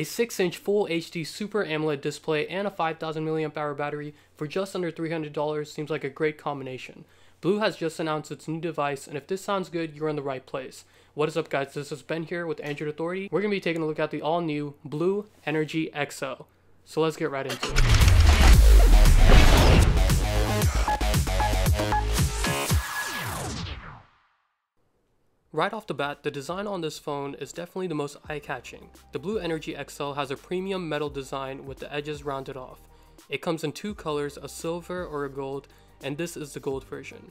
A 6-inch Full HD Super AMOLED display and a 5000 mAh battery for just under $300 seems like a great combination. BLU has just announced its new device, and if this sounds good, you're in the right place. What is up guys, this is Ben here with Android Authority. We're going to be taking a look at the all-new BLU Energy XL. So let's get right into it. Right off the bat, the design on this phone is definitely the most eye-catching. The BLU Energy XL has a premium metal design with the edges rounded off. It comes in two colors, a silver or a gold, and this is the gold version.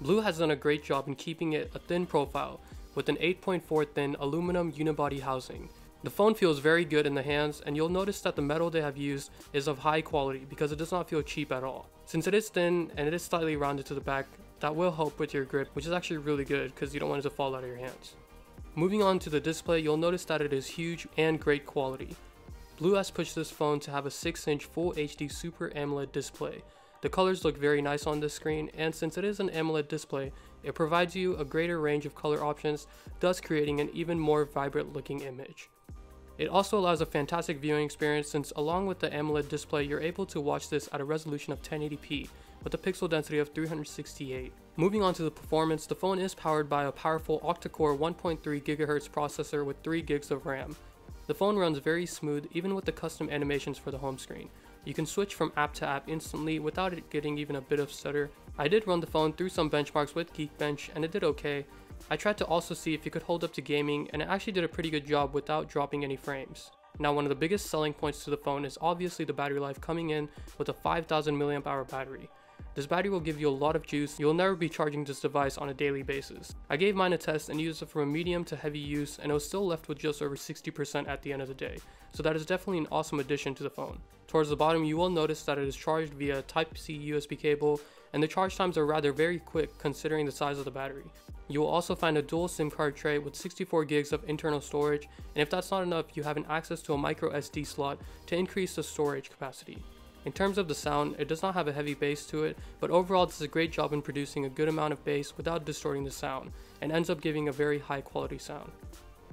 BLU has done a great job in keeping it a thin profile, with an 8.4 thin aluminum unibody housing. The phone feels very good in the hands, and you'll notice that the metal they have used is of high quality because it does not feel cheap at all. Since it is thin and it is slightly rounded to the back, that will help with your grip, which is actually really good because you don't want it to fall out of your hands. Moving on to the display, you'll notice that it is huge and great quality. BLU has pushed this phone to have a 6-inch Full HD Super AMOLED display. The colors look very nice on this screen, and since it is an AMOLED display, it provides you a greater range of color options, thus creating an even more vibrant looking image. It also allows a fantastic viewing experience since along with the AMOLED display, you're able to watch this at a resolution of 1080p, with a pixel density of 368. Moving on to the performance, the phone is powered by a powerful octa-core 1.3 GHz processor with 3 gigs of RAM. The phone runs very smooth even with the custom animations for the home screen. You can switch from app to app instantly without it getting even a bit of stutter. I did run the phone through some benchmarks with Geekbench and it did okay. I tried to also see if it could hold up to gaming and it actually did a pretty good job without dropping any frames. Now one of the biggest selling points to the phone is obviously the battery life coming in with a 5000 mAh battery. This battery will give you a lot of juice, you'll never be charging this device on a daily basis. I gave mine a test and used it from a medium to heavy use and it was still left with just over 60% at the end of the day, so that is definitely an awesome addition to the phone. Towards the bottom you will notice that it is charged via Type-C USB cable and the charge times are rather very quick considering the size of the battery. You will also find a dual SIM card tray with 64 gigs of internal storage and if that's not enough you have an access to a micro SD slot to increase the storage capacity. In terms of the sound, it does not have a heavy bass to it, but overall does a great job in producing a good amount of bass without distorting the sound, and ends up giving a very high quality sound.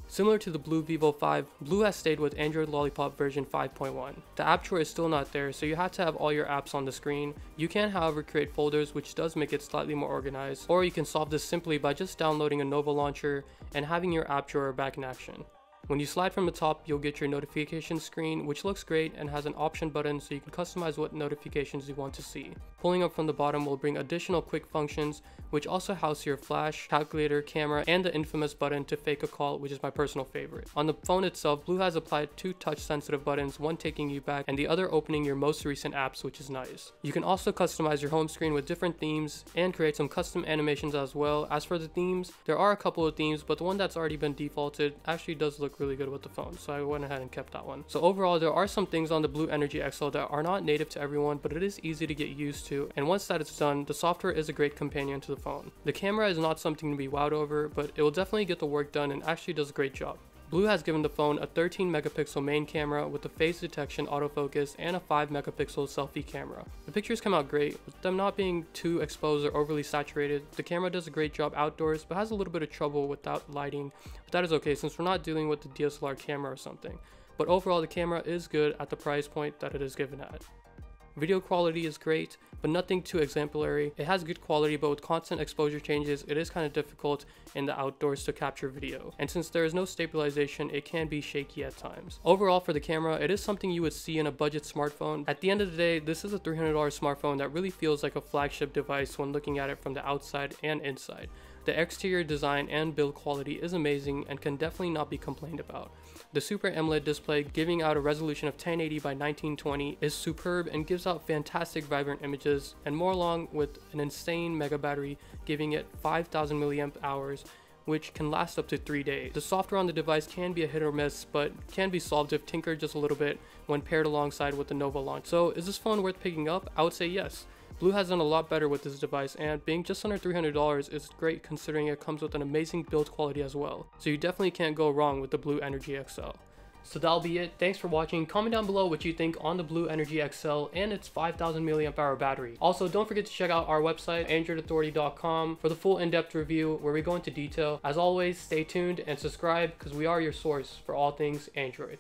Similar to the BLU Vivo 5, BLU has stayed with Android Lollipop version 5.1. The app drawer is still not there, so you have to have all your apps on the screen. You can however create folders which does make it slightly more organized, or you can solve this simply by just downloading a Nova launcher and having your app drawer back in action. When you slide from the top, you'll get your notification screen, which looks great and has an option button so you can customize what notifications you want to see. Pulling up from the bottom will bring additional quick functions, which also house your flash, calculator, camera, and the infamous button to fake a call, which is my personal favorite. On the phone itself, BLU has applied two touch sensitive buttons, one taking you back and the other opening your most recent apps, which is nice. You can also customize your home screen with different themes and create some custom animations as well. As for the themes, there are a couple of themes, but the one that's already been defaulted actually does look really good with the phone, so I went ahead and kept that one. So overall, there are some things on the BLU Energy XL that are not native to everyone, but it is easy to get used to, and once that is done, the software is a great companion to the phone. The camera is not something to be wowed over, but it will definitely get the work done and actually does a great job. BLU has given the phone a 13 megapixel main camera with a phase detection autofocus and a 5 megapixel selfie camera. The pictures come out great, with them not being too exposed or overly saturated. The camera does a great job outdoors, but has a little bit of trouble without lighting, but that is okay since we're not dealing with the DSLR camera or something. But overall the camera is good at the price point that it is given at. Video quality is great, but nothing too exemplary. It has good quality, but with constant exposure changes, it is kind of difficult in the outdoors to capture video. And since there is no stabilization, it can be shaky at times. Overall, for the camera, it is something you would see in a budget smartphone. At the end of the day, this is a $300 smartphone that really feels like a flagship device when looking at it from the outside and inside. The exterior design and build quality is amazing and can definitely not be complained about. The Super AMOLED display giving out a resolution of 1080 by 1920 is superb and gives out fantastic vibrant images and more along with an insane mega battery giving it 5000 milliamp hours which can last up to 3 days. The software on the device can be a hit or miss, but can be solved if tinkered just a little bit when paired alongside with the Nova launch. So is this phone worth picking up? I would say yes. BLU has done a lot better with this device and being just under $300 is great considering it comes with an amazing build quality as well. So you definitely can't go wrong with the BLU Energy XL. So that'll be it. Thanks for watching. Comment down below what you think on the BLU Energy XL and its 5000 mAh battery. Also, don't forget to check out our website, androidauthority.com for the full in-depth review where we go into detail. As always, stay tuned and subscribe because we are your source for all things Android.